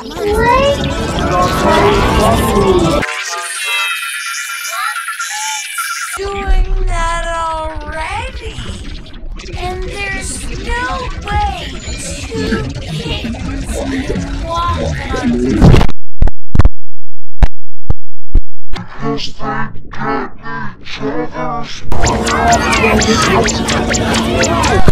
Doing that already. And there's no way two kids can walk on Because they get